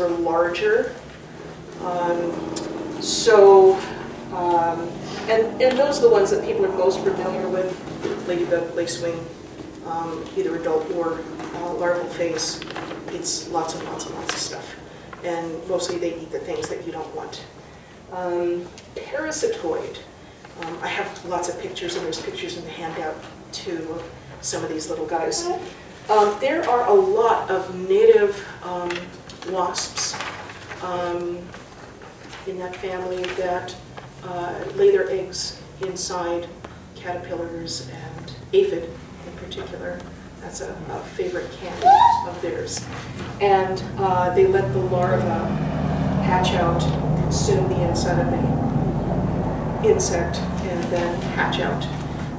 or larger. Um, so, um, and, and those are the ones that people are most familiar with, ladybug, lacewing, um, either adult or uh, larval phase. It's lots and lots and lots of stuff. And mostly they eat the things that you don't want. Um, parasitoid. Um, I have lots of pictures, and there's pictures in the handout too of some of these little guys. Um, there are a lot of native um, wasps um, in that family that uh, lay their eggs inside caterpillars and aphid in particular. That's a, a favorite candy of theirs. And uh, they let the larva hatch out, consume the inside of the insect, and then hatch out.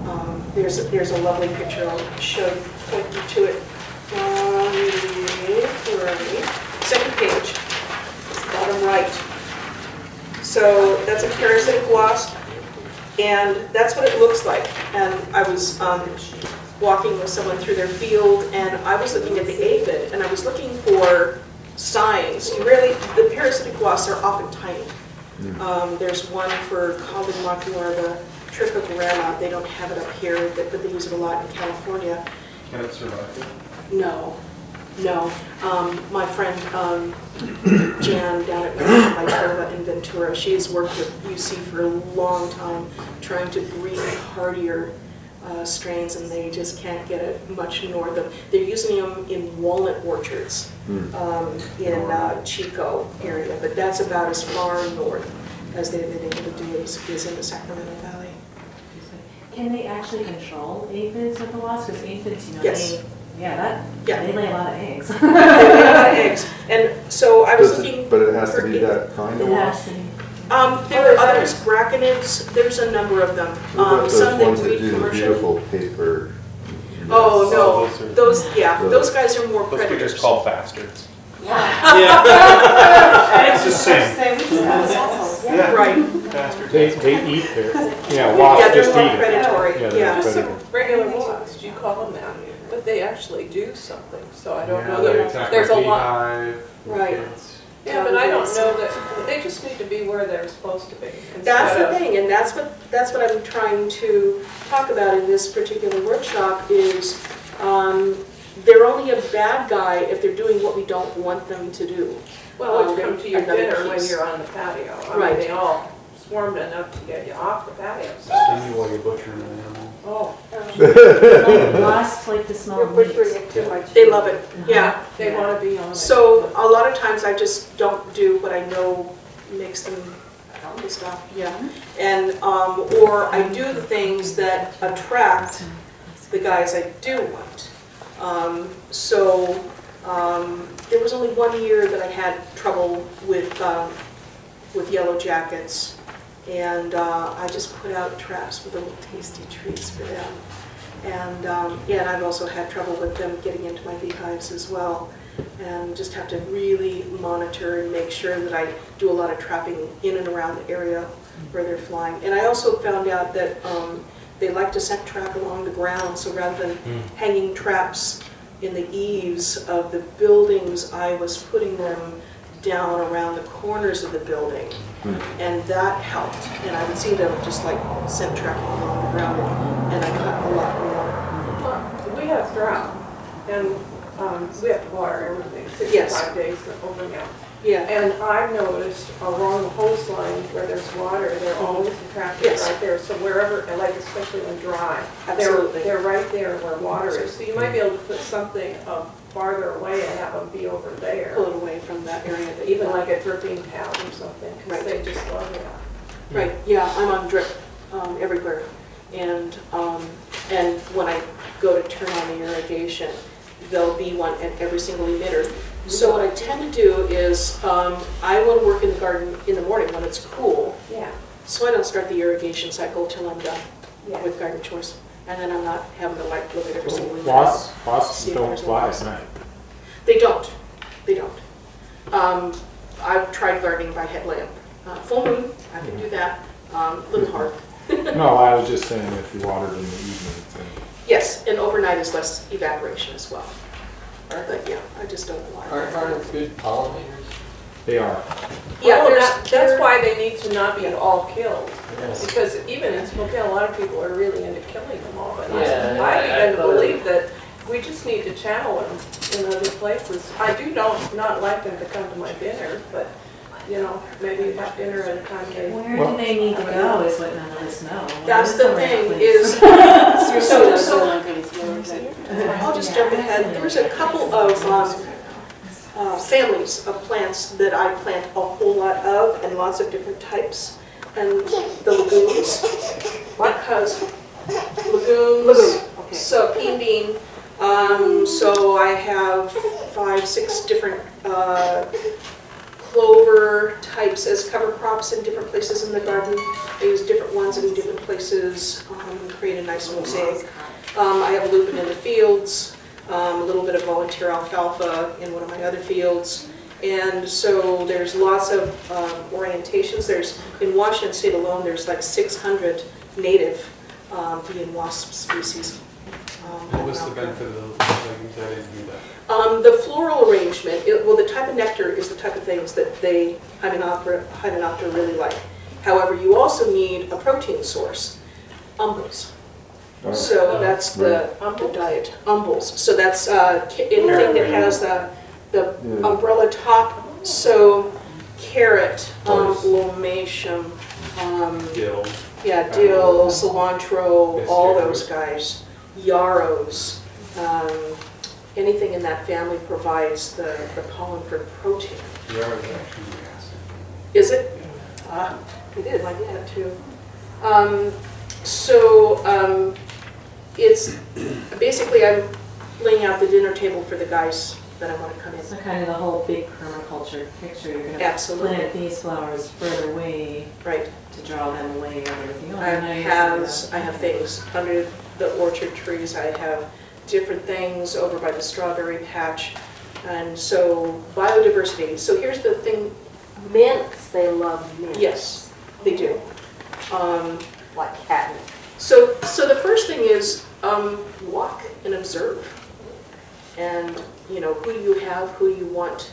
Um, there's, a, there's a lovely picture, I'll show you, point you to it. Um? Second page, bottom right. So that's a parasitic wasp, and that's what it looks like. And I was um, walking with someone through their field, and I was looking at the aphid, and I was looking for signs. You rarely, the parasitic wasps are often tiny. Um, there's one for common macular, the trichogramma. They don't have it up here, but they use it a lot in California. Can it survive? No, no. Um, my friend um, Jan down at Vitova in Ventura, she has worked with UC for a long time trying to breed hardier uh, strains, and they just can't get it much north of. They're using them in walnut orchards um, in uh, Chico area, but that's about as far north as they've been able to do is, is in the Sacramento Valley. Can they actually control aphids with the wasps? Because aphids, you know, Yes. they, yeah, that, Yeah. they lay a lot of eggs. They lay a lot of eggs, and so I was Does looking. it, but it has to for be aphid- that kind of It wasp? has to be. Um, there are others, braconids, there's a number of them. What Um, about some those ones that that do the commercially. beautiful paper? Oh, no, those are- those, yeah, those guys are more Those we predators. just call bastards. It's the same. Yeah. Right, Bastards. They, they eat their, yeah, yeah, wasps they're just more eat it. predatory, Yeah, they're yeah. just Just a predators. regular wasp, you call them that, but they actually do something, so I don't Yeah, know they that, there's a lot. Right. Yeah, but I don't know that, they just need to be where they're supposed to be. That's the thing, and that's what, that's what I'm trying to talk about in this particular workshop is, um, they're only a bad guy if they're doing what we don't want them to do. Well, Um, it come to your another dinner when you're on the patio. I Right. mean, they all swarmed enough to get you off the patio. so- Sting you while you're butchering an animal. Oh, Like wasps like to smell You're meat. it too much. They love it, yeah. they want to be on it. So a lot of times I just don't do what I know makes them stop, yeah. And, um, or I do the things that attract the guys I do want. Um, so, um, there was only one year that I had trouble with, um, with yellow jackets. And, uh, I just put out traps with little tasty treats for them. And, um, yeah, and I've also had trouble with them getting into my beehives as well. And just have to really monitor and make sure that I do a lot of trapping in and around the area where they're flying. And I also found out that, um, they like to scent trap along the ground, so rather than hanging traps in the eaves of the buildings, I was putting them down around the corners of the building. And that helped, and I would see them just like scent tracking along the ground, and I caught a lot more. Well, We have drought, and um, we have to water everything, Yes. 65 days to overnight. Yeah, And I've noticed along the hose line where there's water, they're always attracted Yes. right there. So wherever, and like especially when dry, they're, Absolutely. they're right there where water is. So you might be able to put something uh, farther away and have them be over there. pull it away from that area that Even like a dripping towel or something, because Right. they just love it. Right, yeah, I'm on drip um, everywhere. And, um, and when I go to turn on the irrigation, there'll be one at every single emitter. So what I tend to do is, um, I want to work in the garden in the morning when it's cool, Yeah, so I don't start the irrigation cycle till I'm done yeah. with garden chores. And then I'm not having to like look at every single emitter. Wasps, wasps don't fly at night. They don't, they don't. Um, I've tried gardening by headlamp. Uh, Full moon, I can do that, um, a little hard. No, I was just saying if you watered in the evening. and- Yes, and overnight is less evaporation as well. But yeah, I just don't know why. Aren't, aren't good pollinators? They are. Yeah, Well, there's- that- that's why they need to not be at all killed. Yes. Because even in Spokane, a lot of people are really into killing them all. But Yeah, I I- I begin to believe that we just need to channel them in other places. I do don't, not like them to come to my dinner, but, you know, maybe have dinner at a time they. Where do they need to go is what none of us know. Where That's is the ramp, thing, please? is, so, so, I'll just jump ahead. There's a couple of um, uh, families of plants that I plant a whole lot of, and lots of different types. And the legumes, because legumes, so pea bean, um, so I have five, six different uh, clover types as cover crops in different places in the garden. I use different ones in different places, um, create a nice mosaic. Um, I have lupin in the fields, um, a little bit of volunteer alfalfa in one of my other fields. And so there's lots of um, orientations. There's, in Washington State alone, there's like 600 native um, bee and wasp species. um, What was the benefit of those legumes? I didn't hear that. Um, the floral arrangement, it, well, the type of nectar is the type of things that they, Hymenoptera, Hymenoptera really like. However, you also need a protein source, umbels. So that's the, the diet, umbels. So that's, uh, ca- anything that has the, the umbrella top, so carrot, um, lomatium, um, Dill. yeah, dill, cilantro, all those guys, yarrows, um, anything in that family provides the, the pollen for protein. Yarrow is actually gas. Is it? Ah, it is, I get it too. Um, so, um, it's, basically I'm laying out the dinner table for the guys that I want to come in. So kind of the whole big permaculture picture, you're gonna Absolutely. plant these flowers further away Right. to draw them away and everything. Oh, I have nice. paths, I have things under the orchard trees, I have different things over by the strawberry patch. And so biodiversity, so here's the thing, Mints, they love mints. yes, they do. Um, Like catnip. So, so the first thing is, um, walk and observe. And, you know, who do you have, who do you want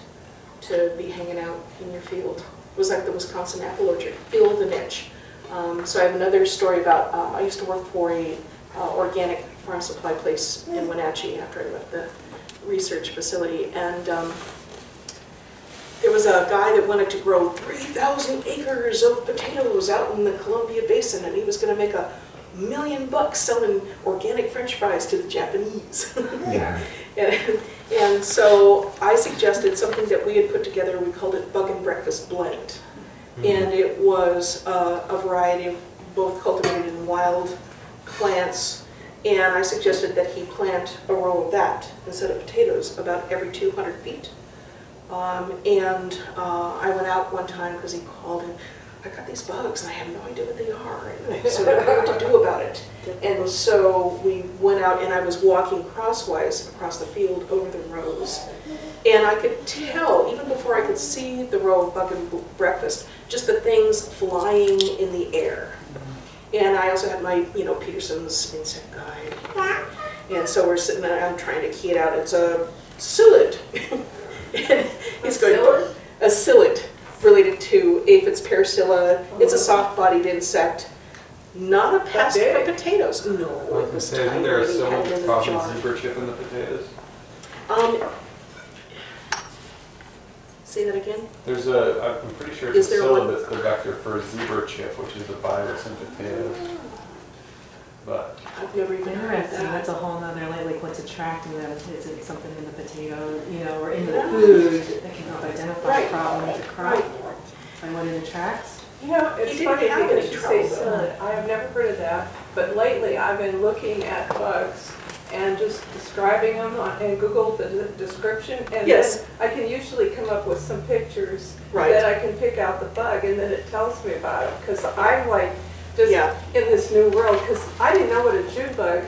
to be hanging out in your field? It was like the Wisconsin apple orchard, feel the niche. Um, so I have another story about, um, I used to work for a uh, organic farm supply place in Wenatchee after I left the research facility. And um, there was a guy that wanted to grow 3,000 acres of potatoes out in the Columbia Basin, and he was going to make a million bucks selling organic french fries to the Japanese. And, and so I suggested something that we had put together, we called it Bug and Breakfast Blend. And it was uh, a variety of both cultivated and wild plants. And I suggested that he plant a row of that instead of potatoes about every 200 feet. Um, and uh, I went out one time because he called and I got these bugs and I have no idea what they are. And I sort of know what to do about it. And so we went out and I was walking crosswise across the field over the rows. And I could tell, even before I could see the row of bug and breakfast, just the things flying in the air. And I also had my, you know, Peterson's insect guide. And so we're sitting there, I'm trying to key it out. It's a psyllid. And he's going, a psyllid related to aphids parasilla. It's a soft-bodied insect. Not a pest for potatoes. No, I was it was tiny. there a He had it similar in a problem jar. zebra chip in the potatoes? Um, say that again? There's a, I'm pretty sure Is it's a there psyllid that's the vector for zebra chip, which is a virus in potatoes. But I've never even heard of Interesting, that's a whole nother, like, like what's attracting them, is it something in the potato, you know, or in the food that can help identify Right. a problem with the crop, and what it attracts? You know, it's He didn't funny because you say trouble, though. psyllid. I have never heard of that, but lately I've been looking at bugs and just describing them on- and Google the the description. And then Yes. I can usually come up with some pictures Right. that I can pick out the bug and then it tells me about it. Because I'm like, just Yeah. in this new world, because I didn't know what a June bug.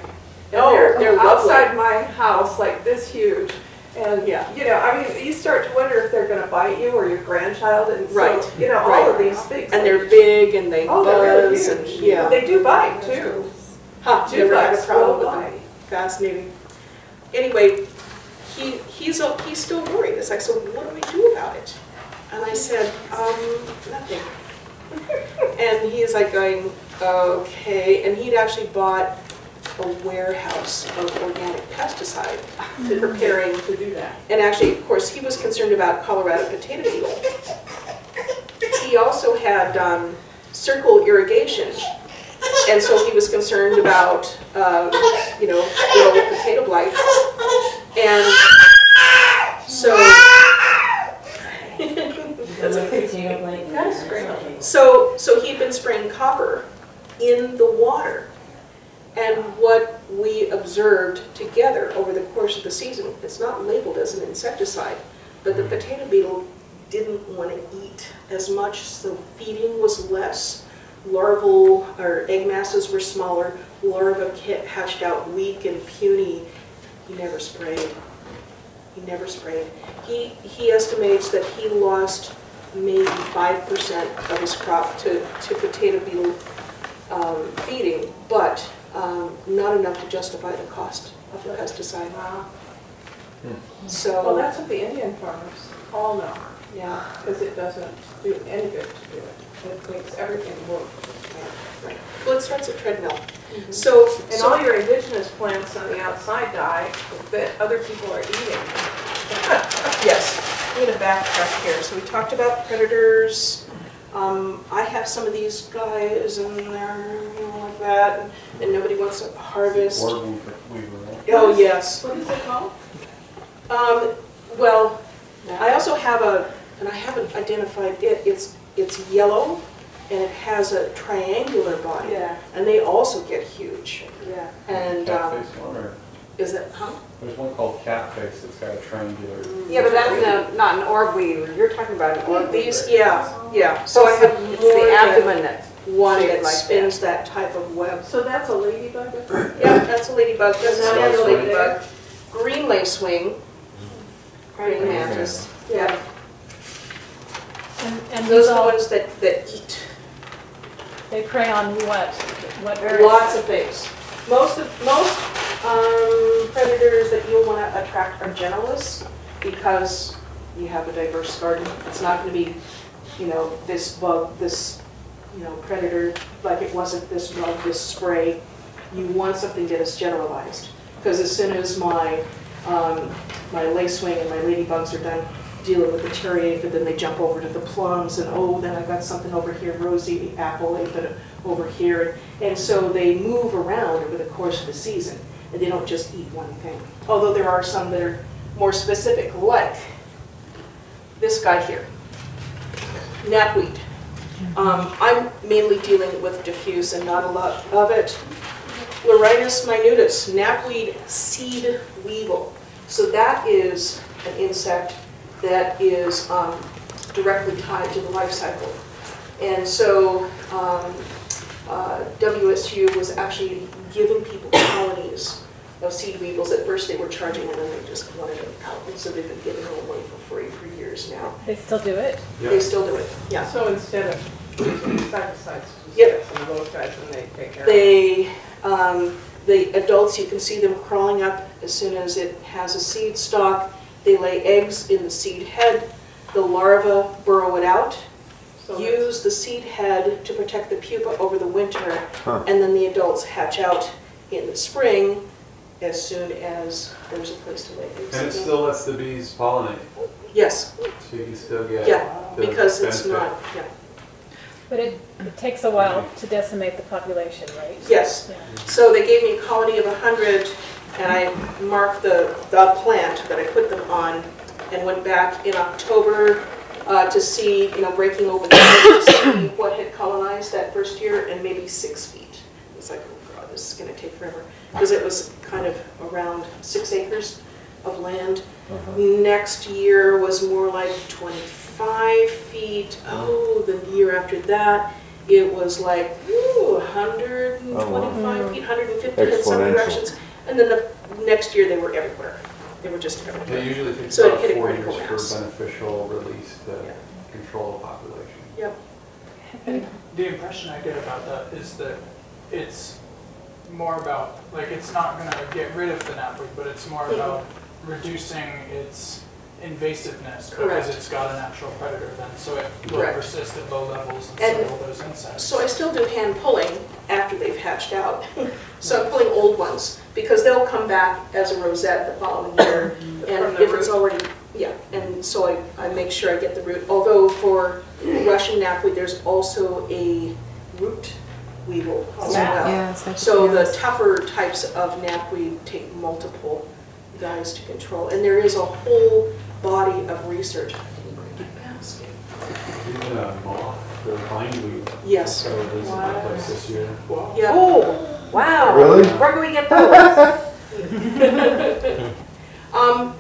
and Oh, they're lovely. Outside my house, like this huge. And, Yeah. you know, I mean, you start to wonder if they're gonna bite you or your grandchild and so, Right, you know, all of these things. And they're big and they Oh, they're really buzz and, yeah. They do bite too. Huh, June never had a bugs problem will with them. bite. fascinating. Anyway, he, he's, he's still worried. It's like, so what do we do about it? And I said, um, nothing. And he's like going, okay, and he'd actually bought a warehouse of organic pesticide to preparing To do that. and actually, of course, he was concerned about Colorado potato beetle. He also had um, circle irrigation, and so he was concerned about, um, you know, potato blight. And so, That's a potato blight. That's great. so, so he'd been spraying copper in the water. And what we observed together over the course of the season, it's not labeled as an insecticide, but the hmm. potato beetle didn't want to eat as much, so feeding was less. Larval, or egg masses were smaller, larvae ca- hatched out weak and puny. He never sprayed. He never sprayed. He, he estimates that he lost maybe five percent of his crop to, to potato beetle um, feeding, but um, not enough to justify the cost of the pesticide. Wow. Well, So, that's what the Indian farmers all know, yeah, because it doesn't do any good to do it. It makes everything work. right. Well, it starts at treadmill. So, And so all your indigenous plants on the outside die that other people are eating. Yes, backtrack here. So we talked about predators. Um, I have some of these guys in there, you know, like that, and- and nobody wants to harvest. Orb weaver, weaver. Oh, yes. What is it called? Um, well, I also have a, and I haven't identified it, it's, it's yellow, and it has a triangular body. Yeah, And they also get huge. yeah. And, um, Catface one, or, is it, huh? There's one called catface that's got a triangular. Yeah, but that's no- not an orb weaver. You're talking about an orb These, weaver. yeah, yeah. So I have It's more the abdomen that's one that like spins that type of web. So that's a ladybug? Yeah, that's a ladybug, that's a Is that standard one ladybug. Green lacewing, green mantis, yeah. And, and Those these are the ones that, that eat. they prey on what? What Lots of things. Most of, most um, predators that you'll want to attract are generalists because you have a diverse garden. It's not going to be, you know, this bug, this, you know, predator, like it wasn't this bug, this spray. You want something that is generalized. Because as soon as my, um, my lacewing and my ladybugs are done dealing with the cherry aphid, then they jump over to the plums and, oh, then I've got something over here, rosy apple aphid over here. And so they move around over the course of the season, and they don't just eat one thing. Although there are some that are more specific, like this guy here, knapweed. Um, I'm mainly dealing with diffuse and not a lot of it. Larinus minutus, knapweed seed weevil. So that is an insect that is um, directly tied to the life cycle. And so um, uh, WSU was actually giving people colonies of seed weevils. At first they were charging them and they just wanted them out. And so they've been giving them away for free for years now. They still do it? They still do it, yeah. So instead of using insecticides, just Yep. get some of those guys and they take care of it. They, um, the adults, you can see them crawling up as soon as it has a seed stalk. They lay eggs in the seed head. The larvae burrow it out, So use the seed head to protect the pupa over the winter, Huh. and then the adults hatch out in the spring as soon as there's a place to lay eggs. And it again. still lets the bees pollinate, Yes, so you can still get. yeah, the because it's not, yeah, But it, it takes a while to decimate the population, right? yes. Yeah. So they gave me a colony of 100, and I marked the, the plant that I put them on, and went back in October uh, to see, you know, breaking open the eggs to see what had colonized that first year, and maybe six feet. It's like, god, this is gonna take forever, because it was kind of around six acres of land. Uh-huh. Next year was more like 25 feet. Oh, the year after that, it was like, ooh, 125 feet, 150 in some Exponential. directions. And then the next year, they were everywhere. They were just It everywhere. usually takes So it about hit a four critical years mass. for beneficial release to Yeah. control the population. Yep. The impression I get about that is that it's more about, like, it's not gonna get rid of the knapweed, but it's more about reducing its invasiveness Correct. because it's got a natural predator then, so it will Correct. persist at low levels and And- settle those insects. So I still do hand pulling after they've hatched out. So I'm pulling old ones, because they'll come back as a rosette the following year. And From the if it's already, yeah, and so I, I make sure I get the root. Although for Russian knapweed, there's also a root weevil as Yeah. well. Yes, that's. So the tougher types of knapweed take multiple guys to control. And there is a whole body of research. I didn't bring my basket. Even a moth, the bindweed. Yes. So this is my place this year. Yeah. Oh, wow. Really? Where can we get those? Um,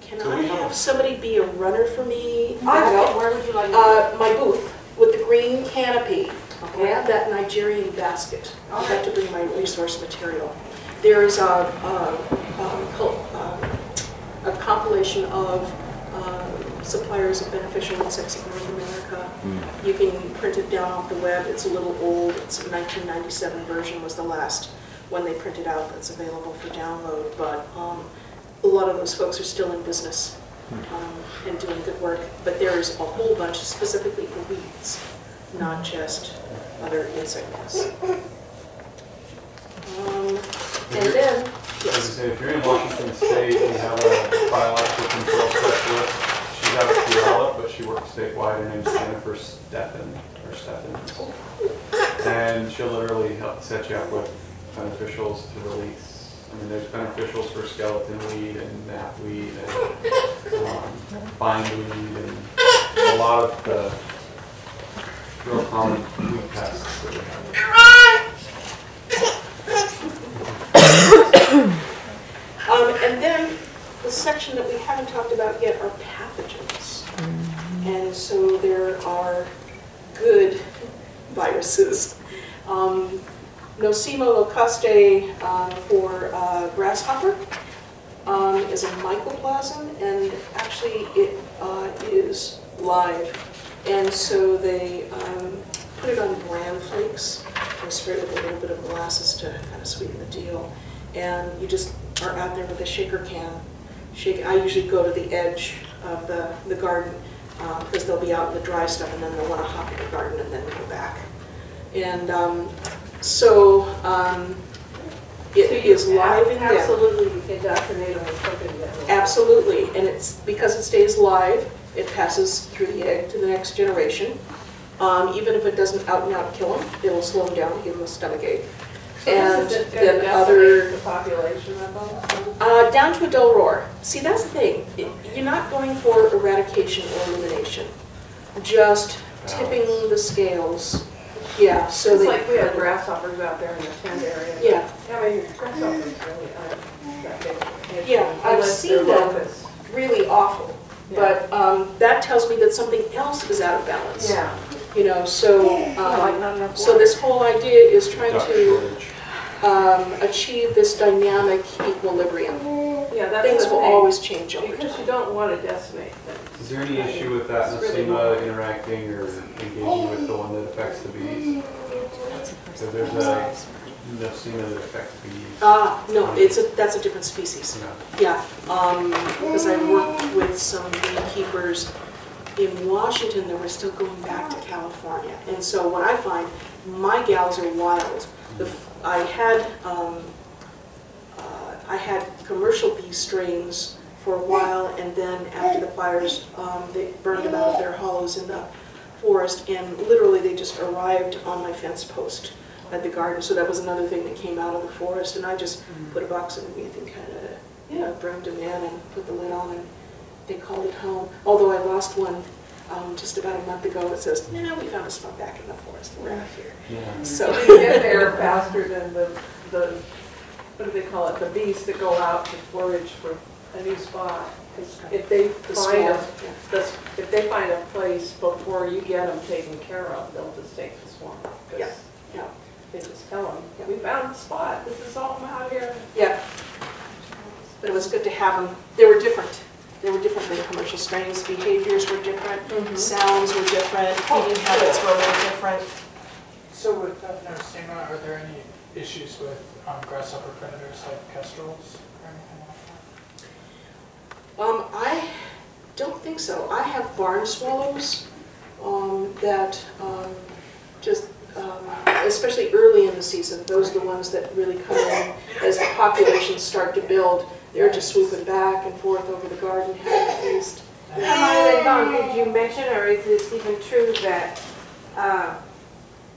can So I have- have somebody be a runner for me? I will. Where would you like? Uh, my booth with the green canopy. Grab that Nigerian basket. I have to bring my resource material. There's a, a, um, col- um, a compilation of um, suppliers of beneficial insects in North America. You can print it down off the web. It's a little old. It's a 1997 version was the last one they printed out that's available for download. But um, a lot of those folks are still in business um, and doing good work. But there's a whole bunch specifically for weeds, not just other insect pests. Um, And then, yes, if you're in Washington State, we have a biological control specialist. She's out of Puyallup, but she works statewide. Her name's Jennifer Steffen, or Steffen. And she'll literally help set you up with beneficials to release. I mean, there's beneficials for skeleton weed and knapweed and um, bindweed and a lot of the real common weed pests that we have. Um, and then the section that we haven't talked about yet are pathogens. And so there are good viruses. Um, Nosema locustae uh, for uh, grasshopper um, is a mycoplasm, and actually it uh, is live. And so they um, put it on bran flakes and spray it with a little bit of molasses to kind of sweeten the deal. And you just are out there with a shaker can. Shake. I usually go to the edge of the, the garden because they'll be out in the dry stuff and then they'll want to hop in the garden and then go back. And um, so um, it So is live in there. Absolutely indoctrinate them with something that. Absolutely, and it's, because it stays live, it passes through the egg to the next generation. Um, even if it doesn't out and out kill them, it'll slow them down, give them a stomach ache. So And this then other, the population of uh, down to a dull roar. See, that's the thing, It- you're not going for eradication or elimination, just tipping the scales. Yeah, so It's they. like we have grasshoppers out there in the tent area. Yeah, I mean, grasshoppers really aren't that big. Yeah, I've Unless seen they're them. locusts. really awful. Yeah. But um, that tells me that something else is out of balance. Yeah. You know, so, Like um, not enough so water. this whole idea is trying Duck to shortage. um, achieve this dynamic equilibrium. Yeah, that's Things the will thing. always change over Because time. you don't want to decimate them. Is there any issue with that It's really Nosema interacting or engaging with the one that affects the bees? So there's a Nosema that affects bees. Ah, no, it's a, that's a different species. No. Yeah, um, because I worked with some beekeepers in Washington that were still going back to California. And so what I find, my gals are wild. The f- I had, um, I had commercial bee strains for a while, and then after the fires, um, they burned them out of their hollows in the forest, and literally they just arrived on my fence post at the garden. So that was another thing that came out of the forest, and I just put a box underneath and kind of, you know, broomed them in and put the lid on, and they called it home. Although I lost one um, just about a month ago that says, no, we found a spot back in the forest, we're out here. Yeah. So, we get there faster than the, the, what do they call it, the bees that go out to forage for a new spot. if they find swarm, a, yeah. if they find a place before you get them taken care of, they'll just take the swarm. 'Cause Yeah, yeah. They just tell them, we found a spot, this is all out here. Yeah. But it was good to have them, they were different. They were different than commercial strains, behaviors were different, Mhm. sounds were different, feeding habits were a little different. So with that Neurastema, are there any issues with um, grasshopper predators like kestrels or anything like that? Um, I don't think so. I have barn swallows, um, that, um, just, um, especially early in the season, those are the ones that really come in as the populations start to build. They're just swooping back and forth over the garden, having a feast. Emily Vaughn, did you mention, or is this even true, that uh,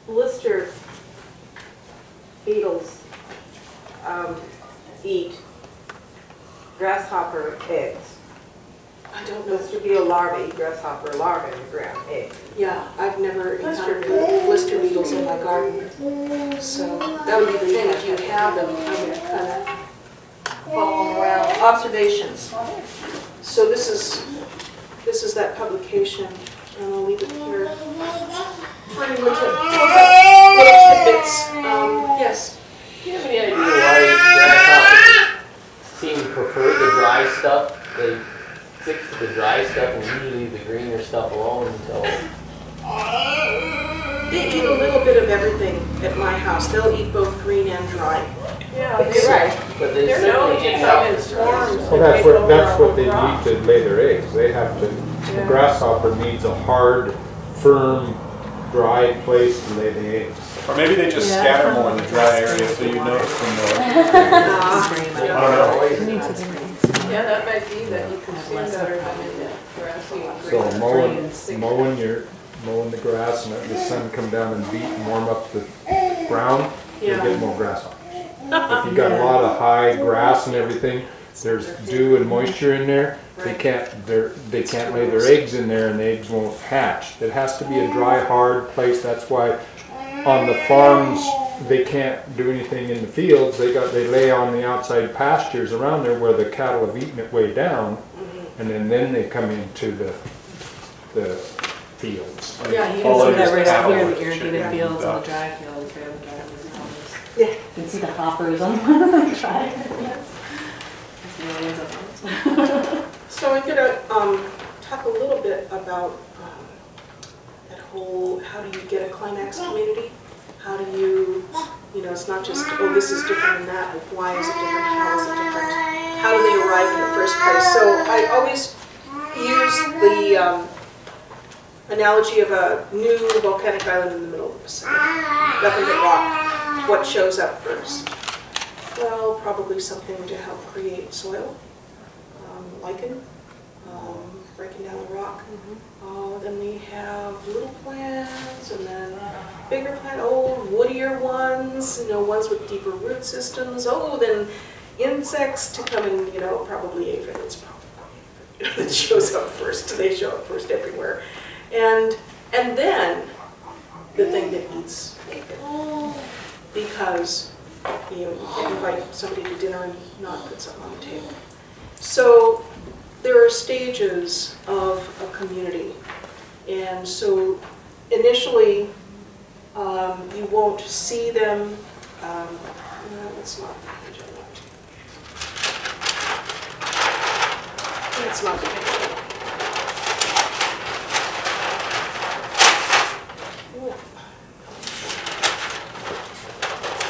blister beetles um, eat grasshopper eggs? I don't know. Blister beetle larvae eat grasshopper larvae in the ground, eggs. Yeah, I've never encountered blister beetles in my garden. So that would be the thing, if you have them, I would kind of follow them around. Observations. So this is, this is that publication, and I'll leave it here. For any little little tidbits. Um, Yes, Do you have any idea ah! why grasshoppers seem to prefer the dry stuff? They stick to the dry stuff and usually leave the greener stuff alone until, they eat a little bit of everything at my house. They'll eat both green and dry. Yeah, You're right. but they they're known to eat come in swarms. Well, that's what, that's what they need to lay their eggs. They have to, the grasshopper needs a hard, firm, dry place to lay the eggs. Or maybe they just Yeah. scatter more in the dry area, so you notice them more. I don't know. Yeah, that might be that you can see better than in the grassy So mowing, mowing your, mowing the grass and let the sun come down and beat and warm up the ground, you'll get more grasshoppers. If you've got a lot of high grass and everything, there's dew and moisture in there, they can't, they're, they can't lay their eggs in there and the eggs won't hatch. It has to be a dry, hard place, that's why on the farms, they can't do anything in the fields, they got, they lay on the outside pastures around there where the cattle have eaten it way down, and then, then they come into the, the fields. Yeah, you Follow Some of that right out here, with the irrigated fields and the dry fields, where the gardens and. Yeah. You can see the hoppers on the dry. There's millions of them. So I'm gonna um, talk a little bit about that whole, how do you get a climax community? How do you, you know, it's not just, oh, this is different than that, why is it different, how is it different? How do they arrive in the first place? So I always use the um, analogy of a new volcanic island in the middle of the Pacific. Nothing but rock. What shows up first? Well, probably something to help create soil, um, lichen, um, breaking down the rock. Uh, then we have little plants and then bigger plant, old woodier ones, you know, ones with deeper root systems. Oh, then insects to come in, you know, probably aphids, probably aphid, that shows up first. They show up first everywhere. And, and then the thing that eats aphid. Because, you know, you can't invite somebody to dinner and not put something on the table. So there are stages of a community. And so initially, um, you won't see them, um, no, that's not the page I want. That's not the page I want. Ooh.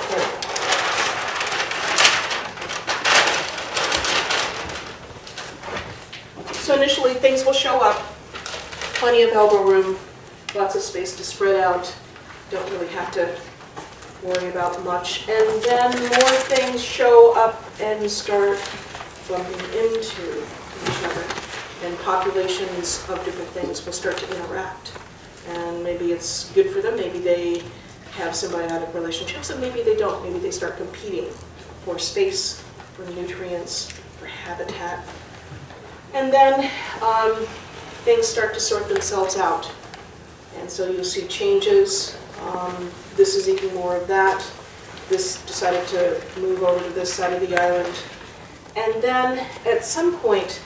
There. So initially, things will show up, of elbow room, lots of space to spread out, don't really have to worry about much. And then more things show up and start bumping into each other. And populations of different things will start to interact. And maybe it's good for them, maybe they have symbiotic relationships, and maybe they don't. Maybe they start competing for space, for nutrients, for habitat. And then um, things start to sort themselves out. And so you'll see changes. Um, This is eating more of that. This decided to move over to this side of the island. And then at some point,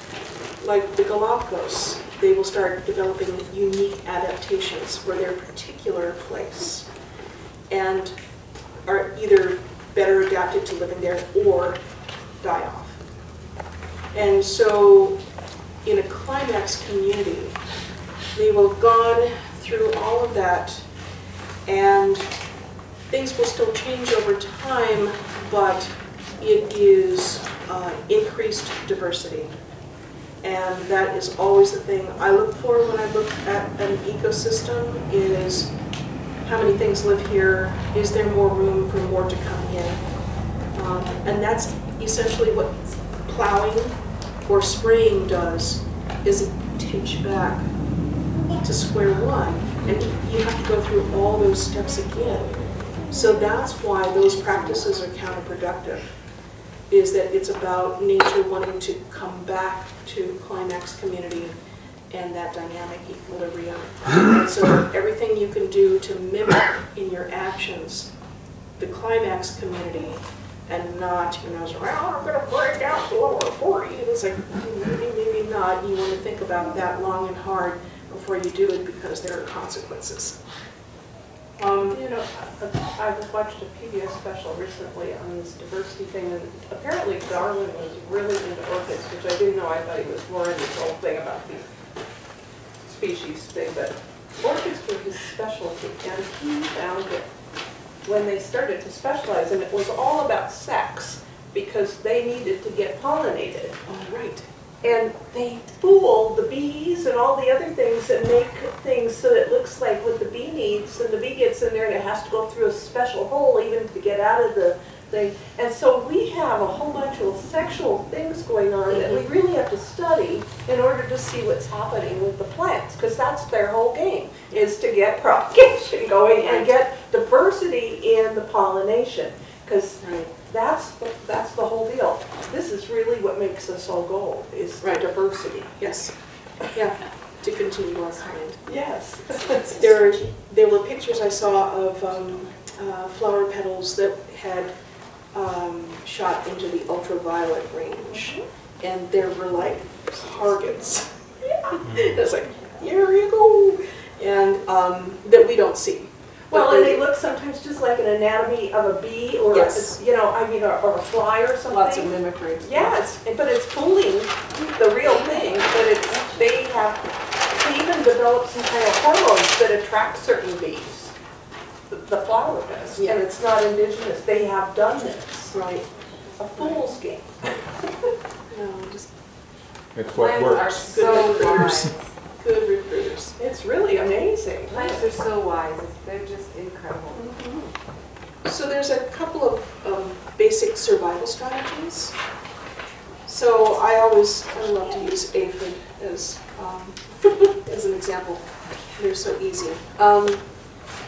like the Galapagos, they will start developing unique adaptations for their particular place and are either better adapted to living there or die off. And so in a climax community, they will have gone through all of that and things will still change over time, but it is uh, increased diversity. And that is always the thing I look for when I look at an ecosystem is how many things live here? Is there more room for more to come in? Um, And that's essentially what plowing or spraying does, is it takes you back to square one. And you have to go through all those steps again. So that's why those practices are counterproductive, is that it's about nature wanting to come back to climax community and that dynamic equilibrium. And so everything you can do to mimic in your actions the climax community and not, you know, well, I'm gonna break out to lower 40. It's like, maybe, maybe not. You want to think about that long and hard before you do it because there are consequences. Um, You know, I I watched a PBS special recently on this diversity thing, and apparently Darwin was really into orchids, which I didn't know, I thought he was more into this whole thing about the species thing, but orchids were his specialty, and he found that when they started to specialize, and it was all about sex, because they needed to get pollinated. oh, right. And they fool the bees and all the other things that make things so that it looks like what the bee needs, and the bee gets in there and it has to go through a special hole even to get out of the thing. And so we have a whole bunch of sexual things going on that we mm-hmm. really have to study in order to see what's happening with the plants, because that's their whole game, is to get propagation going and get diversity in the pollination. Because Right. that's, the- that's the whole deal. This is really what makes us all go, is the Right. diversity. Yes. Yeah, to continue our kind. Yes. There, there were pictures I saw of um, uh, flower petals that had um, shot into the ultraviolet range. And there were like targets. Yeah. It's like, here you go. And um, that we don't see. Well, and they- they look sometimes just like an anatomy of a bee or, a- you know, I mean, or or a fly or something. Lots of mimicry. Yes, but it's fooling the real thing, but it's, they have, they even develop some kind of hormones that attract certain bees. The- The flower does, Yeah. and it's not indigenous, they have done this, Right. a fool's game. No, just It's what Plants are so wise. good recruiters. It's really amazing. Plants are so wise, they're just incredible. So there's a couple of um, basic survival strategies. So I always, I love to use aphid as, um, as an example. They're so easy. Um,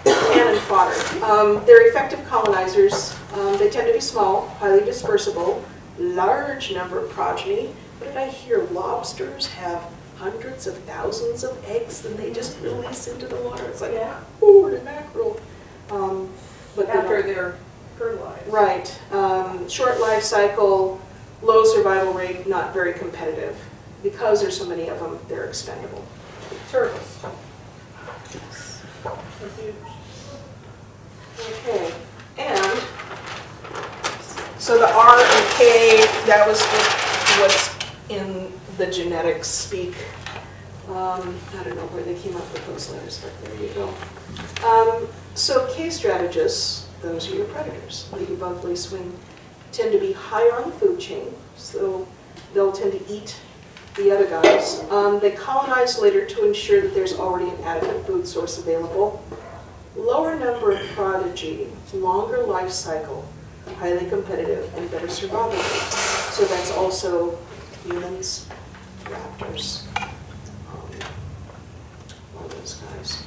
Cannon fodder. Um, They're effective colonizers. Um, They tend to be small, highly dispersible, large number of progeny. What did I hear? Lobsters have hundreds of thousands of eggs and they just release into the water. It's like, Yeah, oh, the mackerel. Um, But they after don't- they're fertilized. Right, um, short life cycle, low survival rate, not very competitive. Because there's so many of them, they're expendable. Turtles. They're. Okay, and, so the R and K, that was just what's in the genetics speak. Um, I don't know where they came up with those letters, but there you go. Um, So K strategists, those are your predators, ladybug, lacewing, tend to be higher on the food chain, so they'll tend to eat the other guys. Um, They colonize later to ensure that there's already an adequate food source available. Lower number of prodigy, longer life cycle, highly competitive, and better survival. So that's also humans, raptors, um, all those guys.